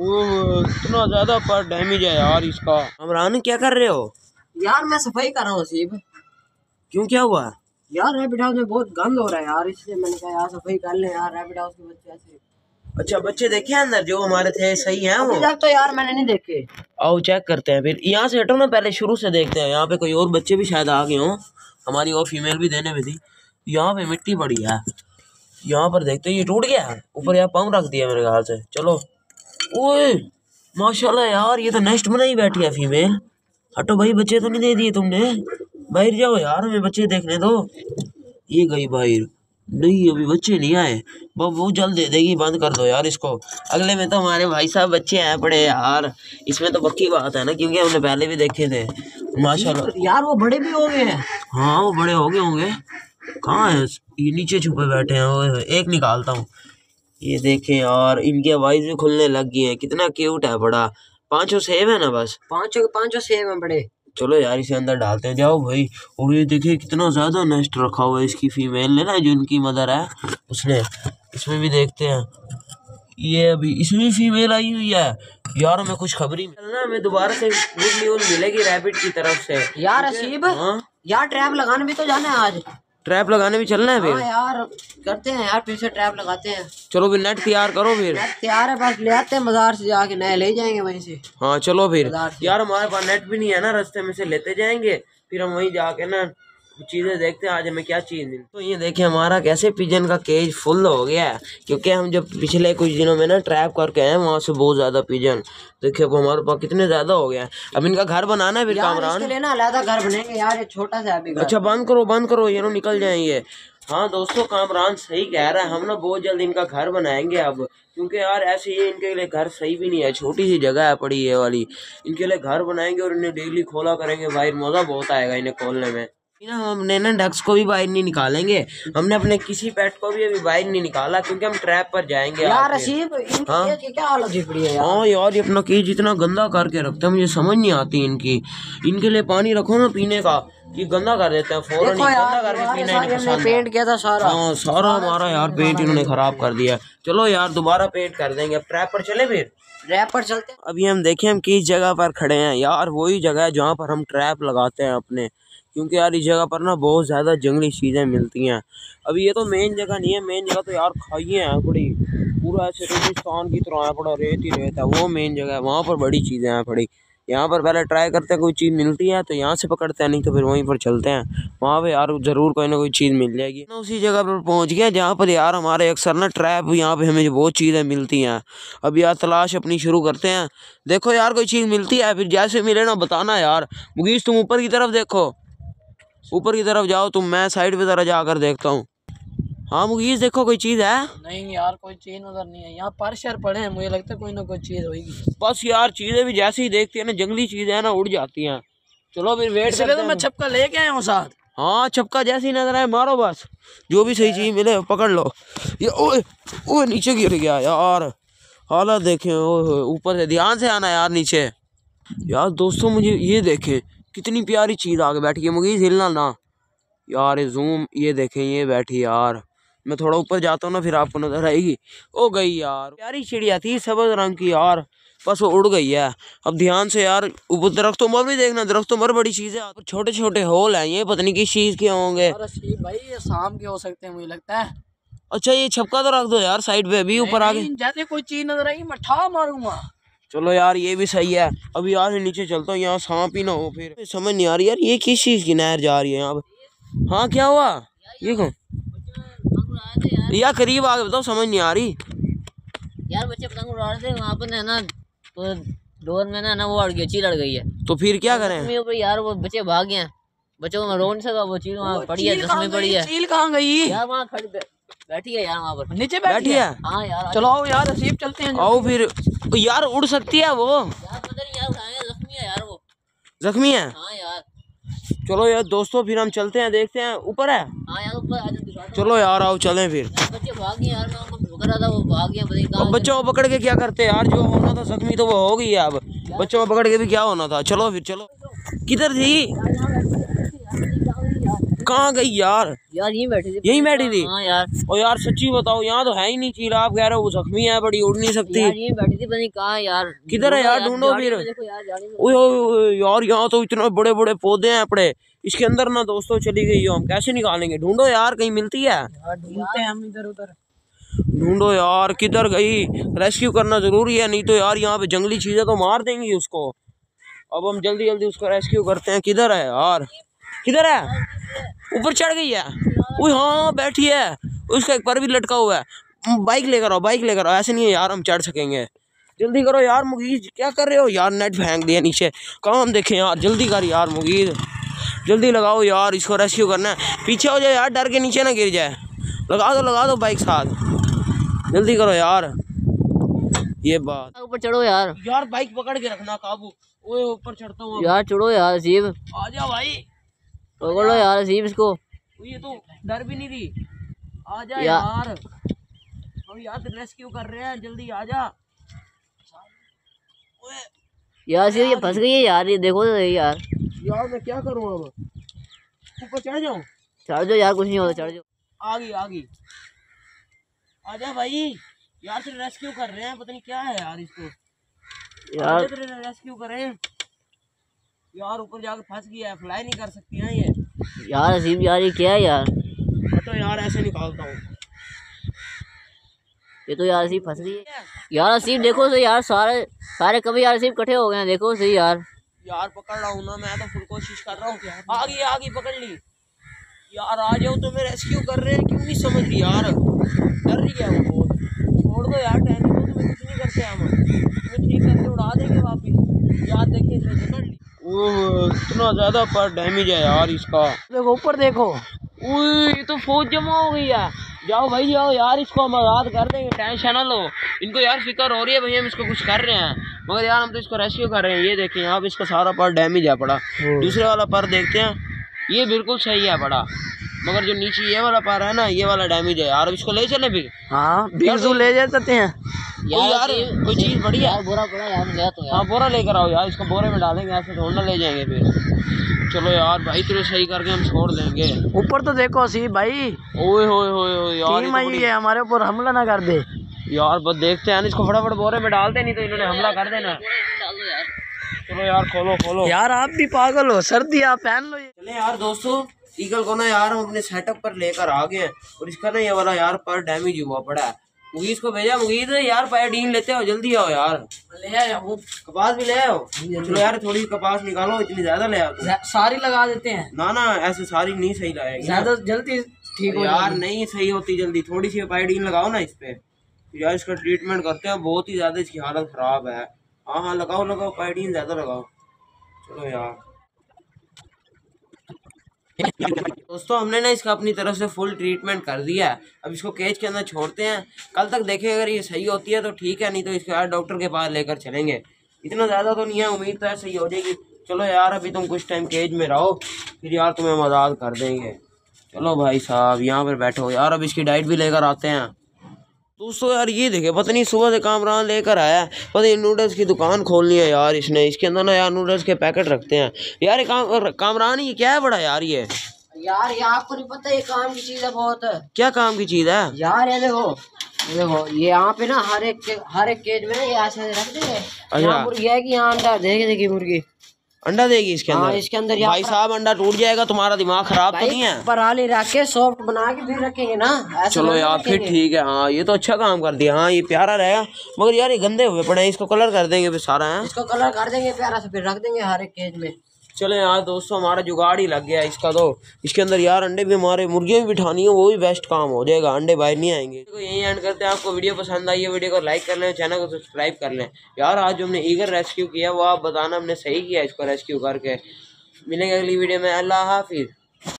इतना ज़्यादा पर डैमेज है यार इसका। अमरान क्या कर रहे हो? यार मैं सफ़ाई कर रहा हूँ सीब। क्यों क्या हुआ? यार रैपिड हाउस में बहुत गंद हो रहा है यार इसलिए मैंने कहा यार सफ़ाई कर ले यार रैपिड हाउस के बच्चे ऐसे। अच्छा बच्चे देखे अंदर जो हमारे थे सही है वो? तक तो यार मैंने नहीं देखे। आओ चेक करते हैं फिर। यहाँ से हटो ना पहले शुरू से देखते हैं। यहाँ पे कोई और बच्चे भी शायद आ गए हों। हमारी और फीमेल भी देने में थी। यहाँ पे मिट्टी पड़ी है। यहाँ पर देखते हैं ये टूट गया है। ऊपर यहाँ पाँव रख दिया मेरे ख्याल से। चलो। ओए माशाल्लाह यार ये तो नेक्स्ट बनाई बैठी है फीमेल हटो भाई बच्चे तो नहीं दे दिए तुमने। बाहर जाओ यार हमें बच्चे देखने दो। ये गई बाहर। नहीं अभी बच्चे नहीं आए। बस वो जल्द दे देगी बंद कर दो यार इसको। अगले में तो हमारे भाई साहब बच्चे हैं पड़े यार। इसमें तो पक्की बात है ना क्योंकि हमने पहले भी देखे थे। माशाल्लाह। यार वो बड़े भी हो गए हैं। हाँ वो बड़े हो गए होंगे। कहाँ है? ये नीचे छुपे बैठे हैं ओए एक निकालता हूँ। ये देखें यार इनकी आवाज़ भी खुलने लग गई है। कितना क्यूट है बड़ा। पाँचों सेब है ना बस? पाँचों पाँचों सेब हैं बड़े। चलो यार इसे अंदर डालते हैं। जाओ भाई। और ये देखिए कितना ज़्यादा नेस्ट रखा हुआ है इसकी फीमेल ने ना जो इनकी मदर है। उसने इसमें भी देखते हैं। ये अभी इसमें फीमेल आई हुई है। यार हमें कुछ खबर ही ना हमें दोबारा से गुड न्यूज़ मिलेगी रैबिट की तरफ़ से। यार असीब। हाँ? यार ट्रैप लगाने भी तो जाना है आज। ट्रैप लगाने भी चलना है हाँ फिर यार करते हैं यार फिर से ट्रैप लगाते हैं। चलो फिर नेट तैयार करो फिर। नेट तैयार है बस ले आते हैं बाज़ार से जाके नए ले जाएँगे वहीं से। हाँ चलो फिर। यार हमारे पास नेट भी नहीं है ना रास्ते में से लेते जाएँगे फिर हम वहीं जाके ना चीज़ें देखते हैं आज हमें क्या चीज़ मिली। तो ये देखिए हमारा कैसे पिजन का केज फुल हो गया है। क्योंकि हम जब पिछले कुछ दिनों में ना ट्रैप करके आए वहाँ से बहुत ज़्यादा पिजन देखिए अब हमारे पास कितने ज़्यादा हो गया है। अब इनका घर बनाना है फिर कामरान। घर बनेंगे यार छोटा सा अभी अच्छा बंद करो बंद करो ये नो निकल जाएँगे। हाँ दोस्तों कामरान सही कह रहा है हम ना बहुत जल्द इनका घर बनाएँगे अब। क्योंकि यार ऐसे ये इनके लिए घर सही भी नहीं है छोटी सी जगह है पड़ी ये वाली। इनके लिए घर बनाएँगे और इन्हें डेली खोला करेंगे भाई मज़ा बहुत आएगा इन्हें खोलने में। ना हमने ना डक्स को भी बाहर नहीं निकालेंगे। हमने अपने किसी पेट को भी अभी बाहर नहीं निकाला क्योंकि हम ट्रैप पर जाएँगे यार हाँ? क्या हालत पड़ी है यार? हाँ यार ये अपना केज इतना गंदा करके रखते हैं मुझे समझ नहीं आती इनकी। इनके लिए पानी रखो ना पीने का ये गंदा कर देते हैं फ़ौरन गंदा करके पीना नहीं पेंट किया था सारा। हाँ सारा हमारा यार पेंट इन्होंने खराब कर दिया चलो यार दोबारा पेंट कर देंगे। अब ट्रैप पर चले फिर। ट्रैप पर चलते अभी हम देखें हम किस जगह पर खड़े हैं। यार वही जगह है जहाँ पर हम ट्रैप लगाते हैं अपने। क्योंकि यार इस जगह पर ना बहुत ज़्यादा जंगली चीज़ें मिलती हैं। अभी ये तो मेन जगह नहीं है मेन जगह तो यार खाइए हैं बड़ी पूरा ऐसे रेगिस्तान की तरह है पड़ा रेत ही रेत है, वो मेन जगह है, वहाँ पर बड़ी चीज़ें हैं पड़ी यहाँ पर पहले ट्राई करते हैं कोई चीज़ मिलती है तो यहाँ से पकड़ते हैं, नहीं तो फिर वहीं पर चलते हैं। वहाँ पे यार ज़रूर कोई ना कोई चीज़ मिल जाएगी। ना उसी जगह पर पहुँच गया जहाँ पर यार हमारे अक्सर ना ट्रैप यहाँ पे हमें बहुत चीज़ें मिलती हैं। अब यार तलाश अपनी शुरू करते हैं। देखो यार कोई चीज़ मिलती है, फिर जैसे मिले ना बताना यार। मुगीश तुम ऊपर की तरफ़ देखो। ऊपर की तरफ़ जाओ तुम मैं साइड पे ज़रा जाकर देखता हूँ। हाँ मुगीश देखो कोई चीज़ है? नहीं यार कोई चीज़ नज़र नहीं है। यहाँ पर शर पड़े हैं मुझे लगता है कोई ना कोई चीज़ होगी। बस यार चीज़ें भी जैसे ही देखती है ना जंगली चीज़ें हैं ना उड़ जाती हैं। चलो फिर वेट करते तो मैं छपका लेके आया हूँ साथ। हाँ छपका जैसे ही नज़र आए मारो बस। जो भी सही चीज़ मिले पकड़ लो। ये ओए ओए नीचे गिर गया यार। हालत देखें ओए ऊपर से ध्यान से आना यार नीचे। यार दोस्तों मुझे ये देखें कितनी प्यारी चीज़ आगे बैठी है मुझे हिलना ना यार ये जूम ये देखें ये बैठी यार। मैं थोड़ा ऊपर जाता हूँ ना फिर आपको नज़र आएगी। ओ गई यार। प्यारी चिड़िया थी सबज रंग की यार। बस वो उड़ गई है। अब ध्यान से यार ऊपर दरख्तों पर भी देखना दरख्तों पर बड़ी चीज़ है। छोटे छोटे होल हैं ये पता नहीं किस चीज़ के होंगे। भाई ये शाम के हो सकते हैं मुझे लगता है। अच्छा ये छपका तो रख दो यार साइड पे अभी ऊपर आगे। जैसे कोई चीज़ नज़र आई मैं ठा मारूँगा। चलो यार ये भी सही है। अभी यार नीचे चलता हूँ यहाँ सांप ही ना हो फिर। समझ नहीं आ रही यार ये किस चीज़ की नहर जा रही है यहाँ पे? हाँ क्या हुआ? ये कौन? या करीब आगे बताओ समझ नहीं आ रही। यार बच्चे पतंग उड़ा रहे थे वहाँ पर है ना तो डोर में ना ना वो अड़ गई चील अड़ गई है। तो फिर क्या करें? मेरे ऊपर यार वो बच्चे भाग गए बच्चों मैं रो नहीं सका वो चील वहाँ पड़ी है पड़ी है। चील कहाँ गई? यार वहाँ खड़ी बैठी है यार वहाँ पर। नीचे बैठी बैठी है? हाँ। यार चलो आओ यार चलते हैं। आओ फिर। ओ यार उड़ सकती है वो। जख्मी है यार वो। जख्मी है? हाँ यार। चलो यार दोस्तों फिर हम चलते हैं देखते हैं। ऊपर है? हाँ यार ऊपर चलो यार आओ चलें फिर। यार बच्चे भाग गए यार मैं उनको भगा रहा था वो भाग गए पता नहीं अब बच्चों को पकड़ के क्या करते हैं? यार जो होना था जख्मी तो वो हो गई है अब। बच्चों को पकड़ के भी क्या होना था? चलो फिर चलो। किधर थी? कहाँ गई यार? यार यहीं बैठी थी यहीं बैठी थी? हाँ यार। और यार सच्ची बताओ यहाँ तो है ही नहीं चील आप कह रहे हो वो जख्मी है बड़ी उड़ नहीं सकती। यार यहीं बैठी थी पता नहीं कहाँ यार। किधर है यार? ढूंढो फिर। यार यहाँ तो इतने बड़े बड़े पौधे हैं अपने। इसके अंदर ना दोस्तों चली गई हो हम कैसे निकालेंगे? ढूंढो यार कहीं मिलती है। ढूंढते हैं हम इधर उधर। ढूंढो यार किधर गई? रेस्क्यू करना ज़रूरी है नहीं तो यार यहाँ पे जंगली चीज़ें तो मार देंगी उसको। अब हम जल्दी जल्दी उसको रेस्क्यू करते हैं किधर है यार? किधर है? ऊपर चढ़ गई है। ओए हाँ बैठी है। उसका एक पर भी लटका हुआ है। बाइक लेकर आओ बाइक लेकर आओ। ऐसे नहीं है यार हम चढ़ सकेंगे। जल्दी करो यार मुगीज। क्या कर रहे हो? यार नेट फेंक दिया नीचे। काम देखें यार जल्दी कर यार मुगीज। जल्दी लगाओ यार इसको रेस्क्यू करना है। पीछे हो जाए यार डर के नीचे ना गिर जाए। लगा दो लगा दो बाइक साथ। जल्दी करो यार। ये बात। ऊपर चढ़ो यार। यार बाइक पकड़ के रखना काबू। ओए ऊपर चढ़ता हूँ यार चढ़ो यार अजीब आ जाओ भाई। पकड़ यार अजीब इसको। ये तो डर भी नहीं थी। आ जा या- यार। हम यार रेस्क्यू कर रहे हैं? जल्दी आ जा ओए यार अजीब ये फंस गई है यार ये देखो तो यार। यार मैं क्या करूँ अब? ऊपर चढ़ जाऊँ चढ़ जाओ यार कुछ नहीं होता चढ़ जाओ। आ गई आ गई। आ जा भाई यार तेरे रेस्क्यू कर रहे हैं? पता नहीं क्या है यार इसको। यार। रेस्क्यू करें यार ऊपर जाकर फंस गया है फ्लाई नहीं कर सकती है ये। यार अजीब यार ये क्या है यार? मैं तो यार ऐसे निकालता हूँ। ये तो यार अजीब फंस गई है। यार असीब देखो सही यार सारे सारे कभी यार असीब इकट्ठे हो गए हैं देखो सही यार। यार पकड़ रहा हूँ ना मैं तो फुल कोशिश कर रहा हूँ। आ गई आ गई पकड़ ली। यार आ जाओ तो मैं रेस्क्यू कर रहे हैं क्यों नहीं समझ रही यार? डर रही है वो छोड़ दो यार टेंशन तो तुम्हें कुछ नहीं करते हम तुम्हें ठीक करके उड़ा देंगे वापिस यार देखिए इसने पकड़ ली ओह इतना ज़्यादा पर डैमेज है यार इसका। देखो ऊपर देखो। ये तो फौज जमा हो गई है जाओ भाई जाओ यार इसको हम आज़ाद कर देंगे टेंशन ना लो। इनको यार फ़िक्र हो रही है भाई हम इसको कुछ कर रहे हैं। मगर यार हम तो इसको रेस्क्यू कर रहे हैं। ये देखें यहाँ पे इसका सारा पर डैमेज है पड़ा दूसरे वाला पर देखते हैं। ये बिल्कुल सही है पड़ा मगर जो नीचे ये वाला पर है ना ये वाला डैमेज है। यार इसको ले चले फिर? हाँ बिरजू ले जा सकते हैं। ओ यार कोई चीज़ बढ़िया। यार बुरा पड़ा यार ले तो यार। हाँ बोरा लेकर आओ यार इसको बोरे में डालेंगे ऐसे ना ले जाएँगे फिर। चलो यार भाई तेरे सही करके हम छोड़ देंगे। ऊपर तो देखो सी भाई। ओए होए होए यार टीम तो आई बड़ी- है हमारे ऊपर हमला ना कर दे। यार बस देखते हैं इसको फटाफट बोरे में डालते नहीं तो इन्होंने हमला कर देना। यार। चलो यार खोलो खोलो। यार आप भी पागल हो सर्दी आप पहन लो चले यार दोस्तों ईगल को ना यार हम अपने सेटअप पर लेकर आ गए हैं। और इसका ना ये वाला यार पर डैमेज हुआ पड़ा है। मुगीज को भेजा मुगीज यार पायोडीन लेते हो जल्दी आओ यार। ले आया वो कपास भी ले आओ। चलो यार थोड़ी कपास निकालो इतनी ज़्यादा ले आओ सारी लगा देते हैं। ना ना ऐसे सारी नहीं सही लाएगी ज़्यादा जल्दी ठीक हो यार नहीं सही होती जल्दी थोड़ी सी पायोडीन लगाओ ना इस पे। यार इसका ट्रीटमेंट करते हैं बहुत ही ज़्यादा इसकी हालत खराब है। हाँ हाँ लगाओ लगाओ पायोडीन ज़्यादा लगाओ। चलो यार। दोस्तों, हमने ना इसका अपनी तरफ़ से फुल ट्रीटमेंट कर दिया है। अब इसको केज के अंदर छोड़ते हैं। कल तक देखें, अगर ये सही होती है तो ठीक है, नहीं तो इसके यार डॉक्टर के पास लेकर चलेंगे। इतना ज़्यादा तो नहीं है, उम्मीद तो सही हो जाएगी। चलो यार, अभी तुम कुछ टाइम केज में रहो, फिर यार तुम्हें आज़ाद कर देंगे। चलो भाई साहब, यहाँ पर बैठो। यार, अब इसकी डाइट भी लेकर आते हैं। दोस्तों यार ये देखे पता नहीं सुबह से कामरान लेकर आया पता नहीं नूडल्स की दुकान खोलनी है यार इसने। इसके अंदर ना यार नूडल्स के पैकेट रखते हैं। यार ये काम कामरान ये क्या है बड़ा यार ये? यार ये आपको नहीं पता ये काम की चीज़ है बहुत। है क्या काम की चीज़ है? यार ये देखो ये देखो ये यहाँ पे ना हर एक हर एक केज में ना ये ऐसे रख देंगे यहाँ मुर्गी है कि यहाँ अंडा? देखे देखिए मुर्गी। अंडा देगी इसके हाँ अंदर? इसके अंदर भाई साहब अंडा टूट जाएगा तुम्हारा दिमाग खराब तो नहीं है? पराली रख के सॉफ्ट बना के फिर रखेंगे ना चलो यार फिर ठीक है हाँ ये तो अच्छा काम कर दिया हाँ ये प्यारा रहेगा मगर यार ये गंदे हुए पड़े हैं इसको कलर कर देंगे फिर सारा है? इसको कलर कर देंगे प्यारा से फिर रख देंगे हर एक केज में। चले यार दोस्तों, हमारा जुगाड़ ही लग गया इसका तो। इसके अंदर यार अंडे भी हमारे मुर्गियाँ भी बिठानी है, वो भी बेस्ट काम हो जाएगा, अंडे बाहर नहीं आएँगे। तो यही एंड करते हैं, आपको वीडियो पसंद आई है, वीडियो को लाइक कर लें चैनल को सब्सक्राइब कर लें। यार, आज जो हमने ईगर रेस्क्यू किया, वो आप बताना हमने सही किया इसको रेस्क्यू करके। मिलेंगे अगली वीडियो में, अल्लाह हाफिज़।